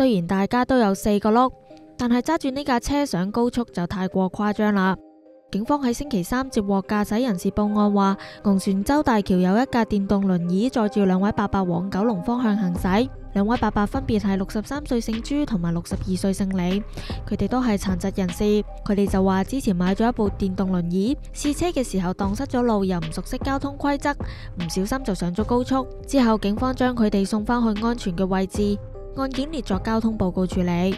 虽然大家都有四个辘，但系揸住呢架车上高速就太过夸张啦。警方喺星期三接获驾驶人士报案，话红船洲大桥有一架电动轮椅载住两位伯伯往九龙方向行驶。两位伯伯分别系六十三岁姓朱同埋六十二岁姓李，佢哋都系残疾人士。佢哋就话之前买咗一部电动轮椅，试车嘅时候荡失咗路，又唔熟悉交通规则，唔小心就上咗高速。之后警方将佢哋送返去安全嘅位置。案件列作交通报告处理。